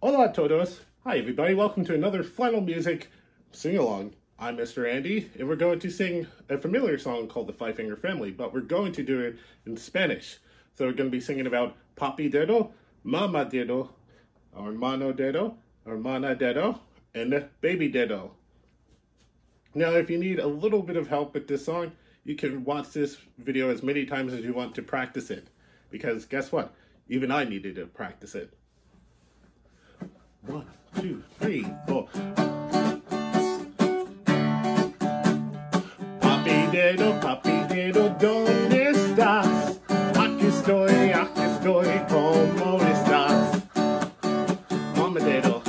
Hola todos! Hi everybody, welcome to another Flannel Music sing-along. I'm Mr. Andy, and we're going to sing a familiar song called The Five Finger Family, but we're going to do it in Spanish. So we're going to be singing about Papi Dedo, Mama Dedo, Hermano Dedo, Hermana Dedo, and Baby Dedo. Now, if you need a little bit of help with this song, you can watch this video as many times as you want to practice it. Because guess what? Even I needed to practice it. One, two, three, four. Papi dedo, papi dedo, ¿dónde estás? Aquí estoy, aquí estoy, ¿cómo estás? Mama dedo,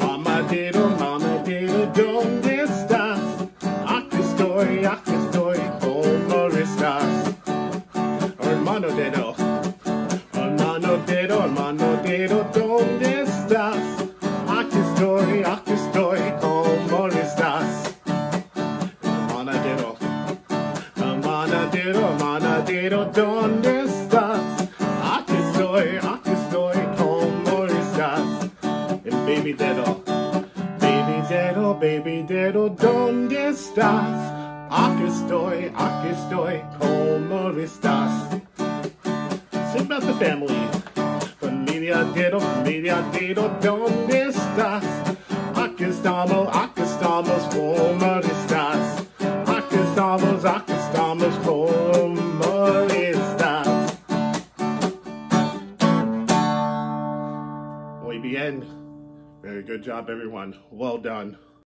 mama dedo, mama dedo, ¿dónde estás? Aquí estoy, aquí estoy, ¿cómo estás? Hermano dedo, hermano dedo, hermano dedo, ¿dónde hermana dedo, ¿dónde estás? Aquí estoy, aquí estoy, ¿cómo estás? And baby dedo, baby dedo, baby dedo, ¿dónde estás? Aquí estoy, aquí estoy, ¿cómo estás? Sing about the family. Familia dedo, familia dedo, ¿dónde estás? Aquí estamos, aquí estamos, ¿cómo estás? Bien. Very good job, everyone. Well done.